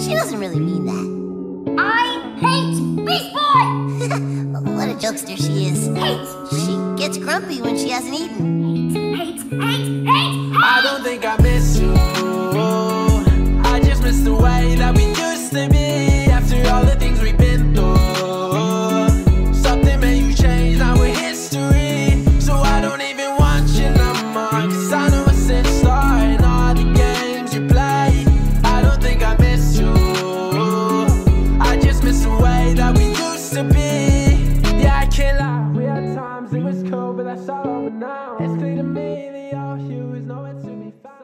She doesn't really mean that. I hate Beast Boy! what a jokester she is. Hate! She gets grumpy when she hasn't eaten. Hate, hate, hate, hate! I don't think I made it was cold, but that's all over now. It's clear to me the all hue is nowhere to be found.